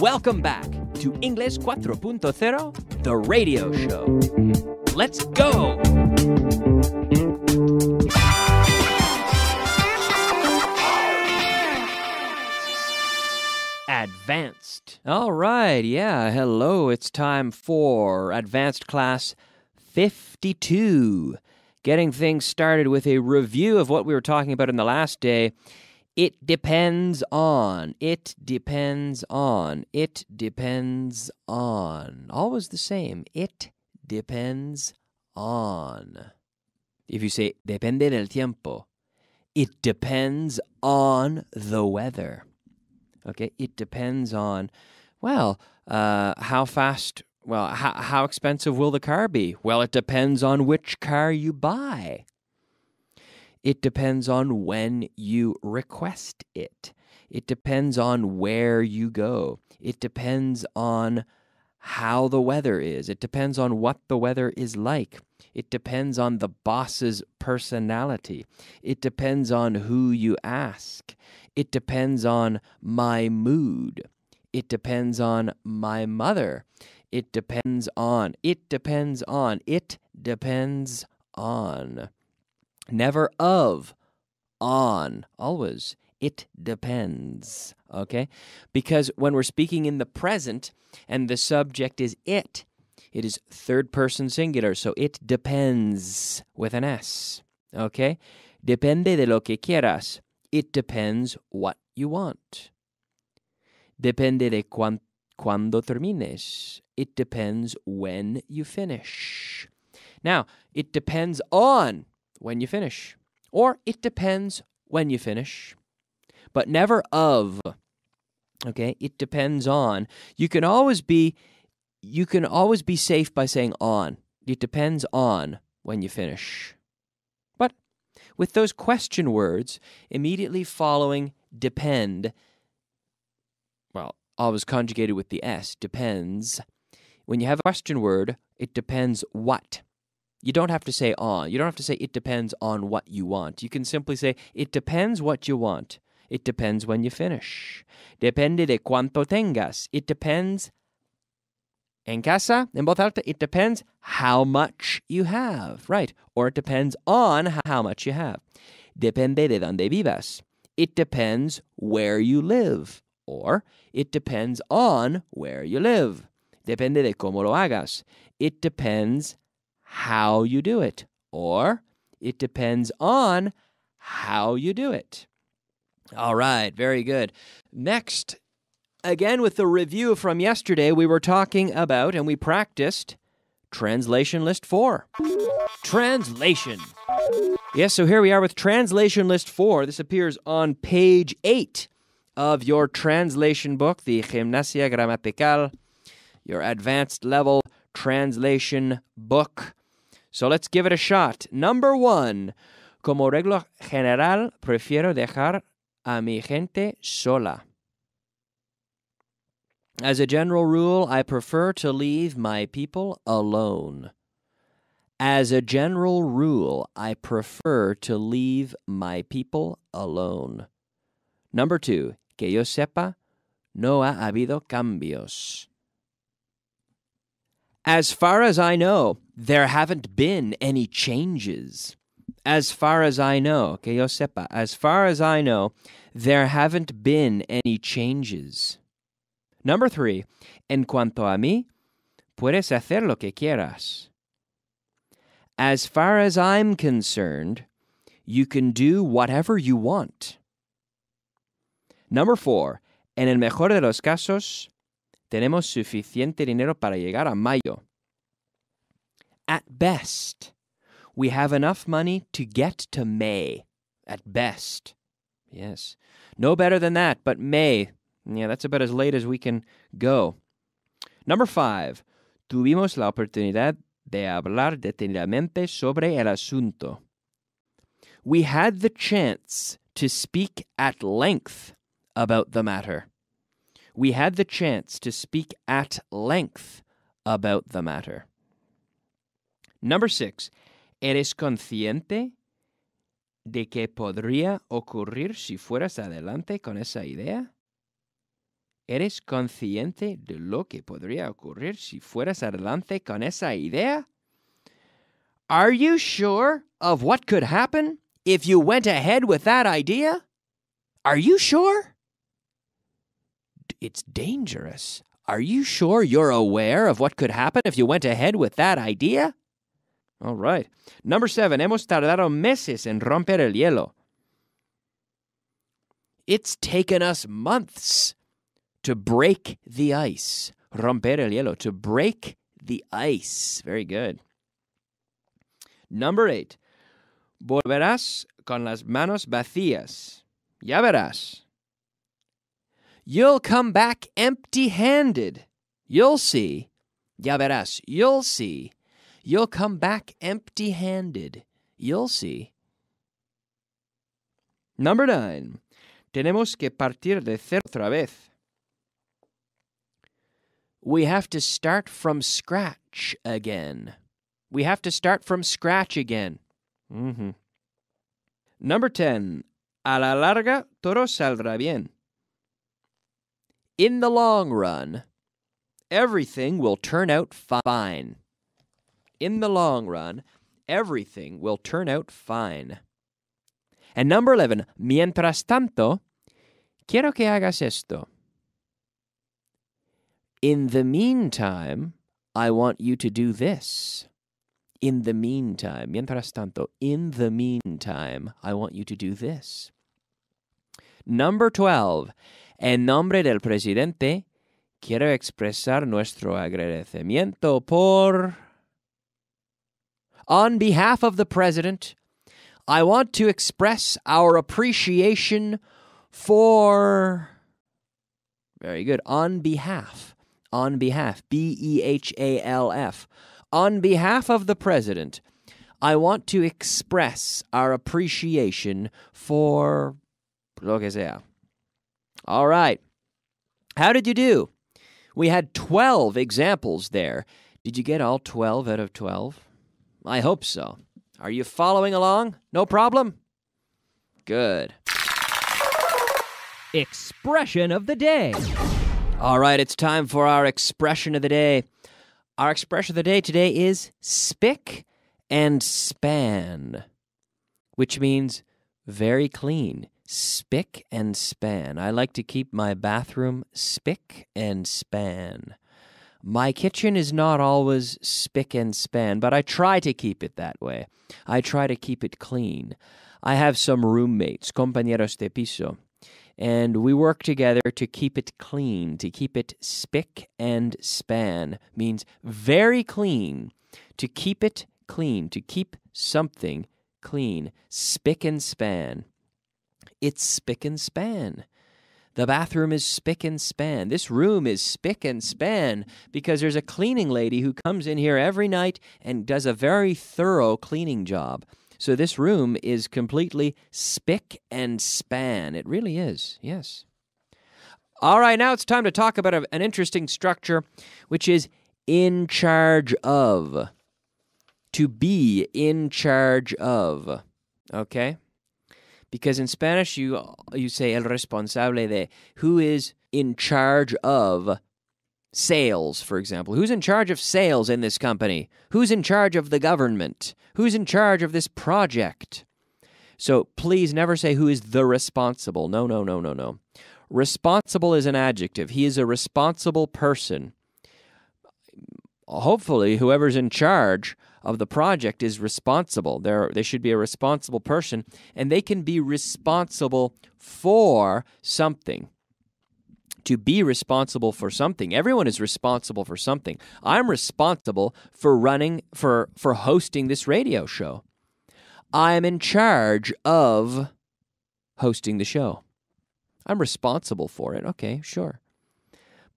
Welcome back to English 4.0, the radio show. Let's go! Advanced. All right, yeah, hello. It's time for Advanced Class 52. Getting things started with a review of what we were talking about in the last day. It depends on. It depends on. It depends on. Always the same. It depends on. If you say depende del tiempo, it depends on the weather. Okay, it depends on, well, uh, how fast, well, how, how expensive will the car be? Well, it depends on which car you buy. It depends on when you request it. It depends on where you go. It depends on how the weather is. It depends on what the weather is like. It depends on the boss's personality. It depends on who you ask. It depends on my mood. It depends on my mother. It depends on. It depends on. It depends on. Never of. On. Always. It depends. Okay? Because when we're speaking in the present and the subject is it, it is third person singular. So it depends with an S. Okay? Depende de lo que quieras. It depends what you want. Depende de cuan, cuando termines. It depends when you finish. Now, it depends on when you finish, or it depends when you finish, but never of. Okay, it depends on. You can always be you can always be safe by saying on. It depends on when you finish But with those question words immediately following depend, well, always conjugated with the S, depends. When you have a question word, it depends what. You don't have to say on. You don't have to say it depends on what you want. You can simply say it depends what you want. It depends when you finish. Depende de cuánto tengas. It depends En casa, en voz alta, it depends how much you have, right? Or it depends on how much you have. Depende de donde vivas. It depends where you live. Or it depends on where you live. Depende de cómo lo hagas. It depends how you do it. Or it depends on how you do it. All right, very good. Next Again, with the review from yesterday, we were talking about and we practiced Translation List 4. Translation. Yes, so here we are with Translation List 4. This appears on page 8 of your translation book, the Gimnasia Gramatical, your advanced level translation book. So let's give it a shot. Number one, como regla general, prefiero dejar a mi gente sola. As a general rule, I prefer to leave my people alone. As a general rule, I prefer to leave my people alone. Number two, que yo sepa, no ha habido cambios. As far as I know, there haven't been any changes. As far as I know, que yo sepa, as far as I know, there haven't been any changes. Number three, en cuanto a mí, puedes hacer lo que quieras. As far as I'm concerned, you can do whatever you want. Number four, en el mejor de los casos, tenemos suficiente dinero para llegar a mayo. At best, we have enough money to get to May. At best. Yes. No better than that, but May, yeah, that's about as late as we can go. Number five, tuvimos la oportunidad de hablar detenidamente sobre el asunto. We had the chance to speak at length about the matter. We had the chance to speak at length about the matter. Number six, ¿eres consciente de que podría ocurrir si fueras adelante con esa idea? ¿Eres consciente de lo que podría ocurrir si fueras adelante con esa idea? Are you sure of what could happen if you went ahead with that idea? Are you sure? It's dangerous. Are you sure you're aware of what could happen if you went ahead with that idea? All right. Number seven, hemos tardado meses en romper el hielo. It's taken us months to break the ice. Romper el hielo, to break the ice. Very good. Number eight, volverás con las manos vacías. Ya verás. You'll come back empty handed. You'll see. Ya verás. You'll see. You'll come back empty handed. You'll see. Number nine. Tenemos que partir de cero otra vez. We have to start from scratch again. We have to start from scratch again. Mm-hmm. Number 10. A la larga, todo saldrá bien. In the long run, everything will turn out fine. In the long run, everything will turn out fine. And number 11, mientras tanto, quiero que hagas esto. In the meantime, I want you to do this. In the meantime, mientras tanto, in the meantime, I want you to do this. Number 12, en nombre del presidente, quiero expresar nuestro agradecimiento por. On behalf of the president, I want to express our appreciation for. Very good. On behalf. On behalf. B E H A L F. On behalf of the president, I want to express our appreciation for. Lo que sea. All right. How did you do? We had 12 examples there. Did you get all 12 out of 12? I hope so. Are you following along? No problem? Good. Expression of the day. All right, it's time for our expression of the day. Our expression of the day today is spick and span, which means very clean. Spick and span. I like to keep my bathroom spick and span. My kitchen is not always spick and span, but I try to keep it that way. I try to keep it clean. I have some roommates, compañeros de piso, and we work together to keep it clean, to keep it spick and span. Means very clean, to keep it clean, to keep something clean, spick and span. It's spick and span. The bathroom is spick and span. This room is spick and span because there's a cleaning lady who comes in here every night and does a very thorough cleaning job. So this room is completely spick and span. It really is, yes. All right, now it's time to talk about a, an interesting structure, which is in charge of. To be in charge of. Okay? Because in Spanish, you, you say el responsable de, who is in charge of sales, for example. Who's in charge of sales in this company? Who's in charge of the government? Who's in charge of this project? So please never say who is the responsible. No, no, no, no, no. Responsible is an adjective. He is a responsible person. Hopefully, whoever's in charge of the project is responsible. They're, they should be a responsible person, and they can be responsible for something to be responsible for something. Everyone is responsible for something. I'm responsible for running for for hosting this radio show. I'm in charge of hosting the show. I'm responsible for it. Okay, sure.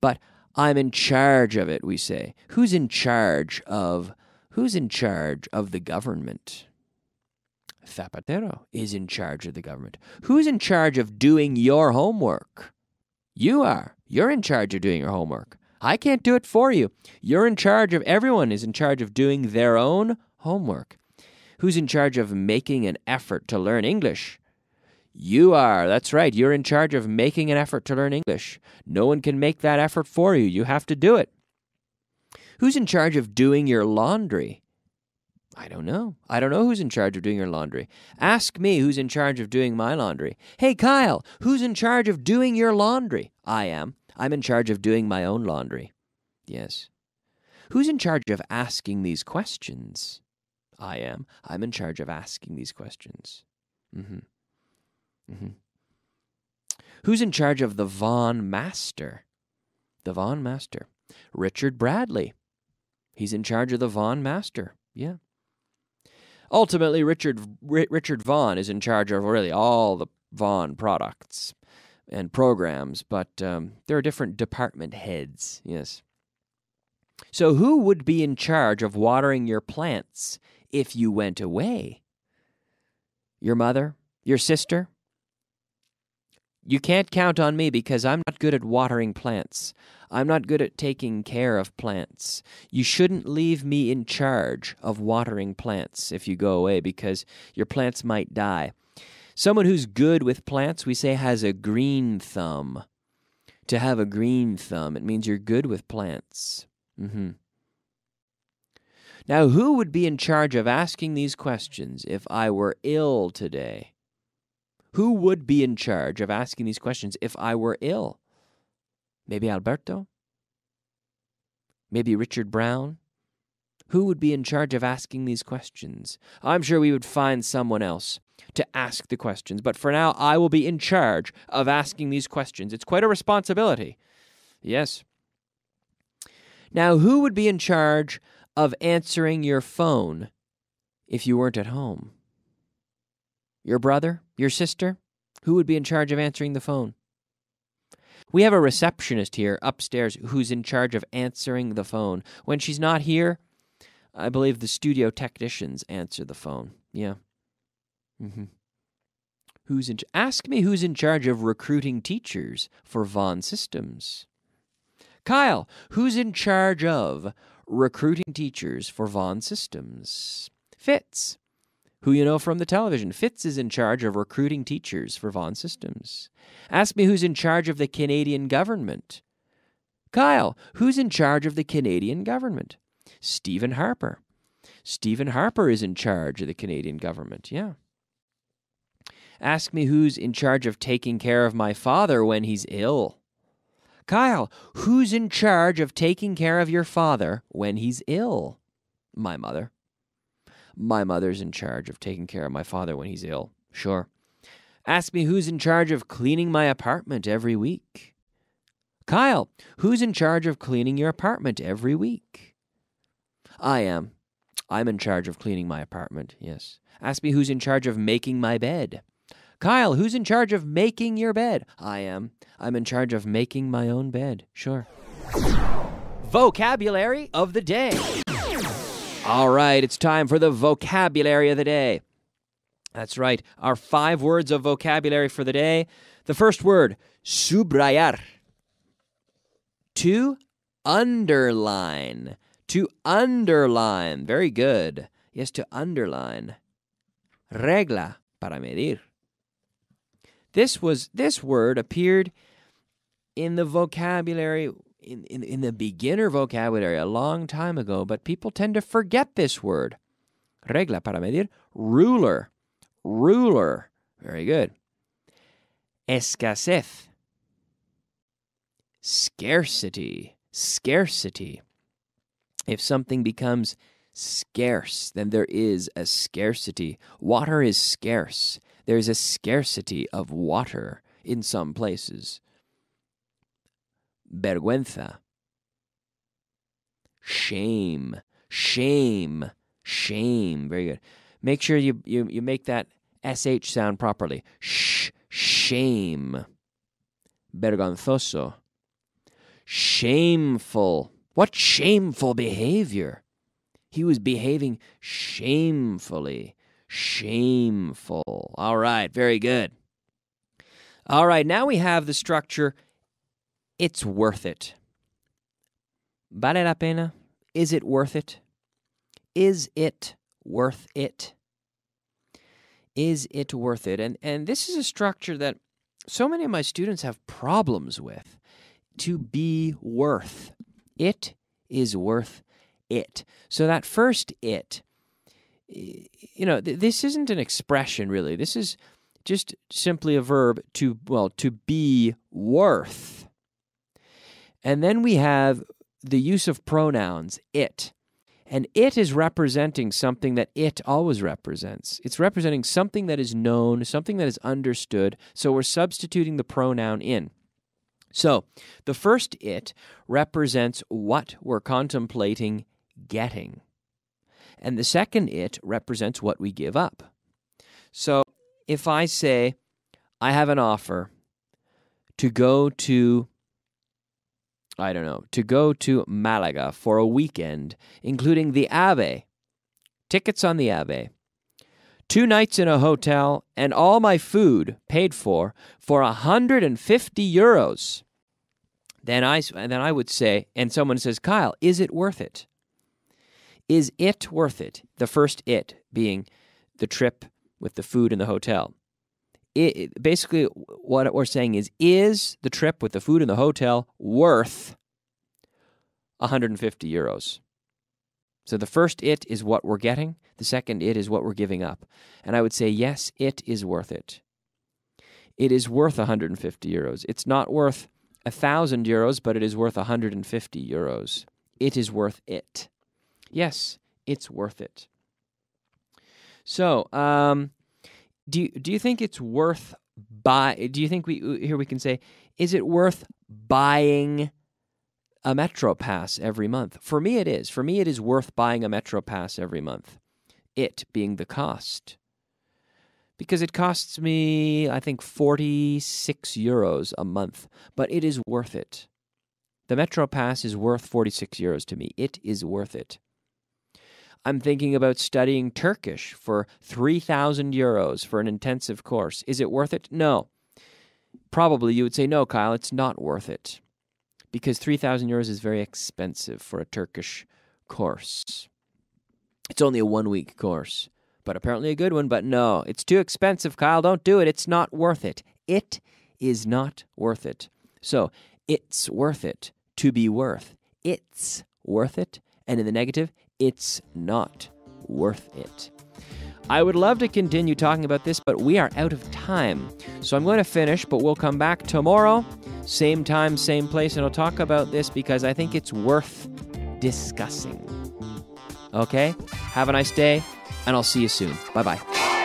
But I'm in charge of it, we say. Who's in charge of who's in charge of the government? Zapatero is in charge of the government. Who's in charge of doing your homework? You are. You're in charge of doing your homework. I can't do it for you. You're in charge of, everyone is in charge of doing their own homework. Who's in charge of making an effort to learn English? You are. That's right. You're in charge of making an effort to learn English. No one can make that effort for you. You have to do it. Who's in charge of doing your laundry? I don't know. I don't know who's in charge of doing your laundry. Ask me who's in charge of doing my laundry. Hey, Kyle, who's in charge of doing your laundry? I am. I'm in charge of doing my own laundry. Yes. Who's in charge of asking these questions? I am. I'm in charge of asking these questions. Mm-hmm. Mm-hmm. Who's in charge of the Vaughan Master? The Vaughan Master. Richard Bradley. He's in charge of the Vaughan Master. Yeah. Ultimately, Richard R- Richard Vaughan is in charge of really all the Vaughan products and programs, but um, there are different department heads. Yes. So, who would be in charge of watering your plants if you went away? Your mother? Your sister? You can't count on me because I'm not good at watering plants. I'm not good at taking care of plants. You shouldn't leave me in charge of watering plants if you go away because your plants might die. Someone who's good with plants, we say, has a green thumb. To have a green thumb, it means you're good with plants. Mm-hmm. Now, who would be in charge of asking these questions if I were ill today? Who would be in charge of asking these questions if I were ill? Maybe Alberto? Maybe Richard Brown? Who would be in charge of asking these questions? I'm sure we would find someone else to ask the questions, but for now, I will be in charge of asking these questions. It's quite a responsibility. Yes. Now, who would be in charge of answering your phone if you weren't at home? Your brother? Your sister? Who would be in charge of answering the phone? We have a receptionist here upstairs who's in charge of answering the phone. When she's not here, I believe the studio technicians answer the phone. Yeah. Mm-hmm. Who's in? Ask me who's in charge of recruiting teachers for Vaughan Systems. Kyle, who's in charge of recruiting teachers for Vaughan Systems? Fitz, who you know from the television. Fitz is in charge of recruiting teachers for Vaughan Systems. Ask me who's in charge of the Canadian government. Kyle, who's in charge of the Canadian government? Stephen Harper. Stephen Harper is in charge of the Canadian government, yeah. Ask me who's in charge of taking care of my father when he's ill. Kyle, who's in charge of taking care of your father when he's ill? My mother. My mother's in charge of taking care of my father when he's ill. Sure. Ask me who's in charge of cleaning my apartment every week. Kyle, who's in charge of cleaning your apartment every week? I am. I'm in charge of cleaning my apartment, yes. Ask me who's in charge of making my bed. Kyle, who's in charge of making your bed? I am. I'm in charge of making my own bed, sure. Vocabulary of the day. All right, it's time for the vocabulary of the day. That's right, our five words of vocabulary for the day. The first word, subrayar. To underline. To underline. Very good. Yes, to underline. Regla para medir. This was this word appeared in the vocabulary in, in, in the beginner vocabulary a long time ago, but people tend to forget this word. Regla para medir. Ruler. Ruler. Very good. Escasez. Scarcity. Scarcity. If something becomes scarce, then there is a scarcity. Water is scarce. There's a scarcity of water in some places vergüenza. Shame, shame, shame. Very good. Make sure you, you, you make that SH sound properly. Sh, shame. Vergonzoso. Shameful. What shameful behavior? He was behaving shamefully. Shameful. All right, very good. All right, now we have the structure it's worth it. Vale la pena? Is it worth it? Is it worth it? Is it worth it? And and this is a structure that so many of my students have problems with. To be worth. It is worth it. So that first it you know, th- this isn't an expression really. This is just simply a verb to well, to be worth. And then we have the use of pronouns it. And it is representing something that it always represents. It's representing something that is known, something that is understood. So we're substituting the pronoun in. So the first it represents what we're contemplating getting. And the second it represents what we give up. So if I say, I have an offer to go to I don't know, to go to Malaga for a weekend, including the Ave, tickets on the Ave, two nights in a hotel, and all my food paid for for 150 euros. Then I, then I would say, and someone says, Kyle, is it worth it? Is it worth it? The first it being the trip with the food and the hotel. It, basically, what we're saying is, is the trip with the food and the hotel worth 150 euros? So the first it is what we're getting, the second it is what we're giving up. And I would say, yes, it is worth it. It is worth 150 euros. It's not worth 1,000 euros, but it is worth 150 euros. It is worth it. Yes, it's worth it. So, um, do you, do you think it's worth buy? Do you think we uh, here we can say is it worth buying a Metro Pass every month? For me, it is. For me, it is worth buying a Metro Pass every month. It being the cost. Because it costs me, I think, 46 euros a month, but it is worth it. The Metro Pass is worth 46 euros to me. It is worth it. I'm thinking about studying Turkish for 3,000 euros for an intensive course. Is it worth it? No. Probably you would say, no, Kyle, it's not worth it. Because 3,000 euros is very expensive for a Turkish course. It's only a one week course, but apparently a good one. But no, it's too expensive, Kyle. Don't do it. It's not worth it. It is not worth it. So it's worth it to be worth. It's worth it. And in the negative, it's not worth it. I would love to continue talking about this, but we are out of time. So I'm going to finish, but we'll come back tomorrow, same time, same place, and I'll talk about this because I think it's worth discussing. Okay? Have a nice day, and I'll see you soon. Bye bye.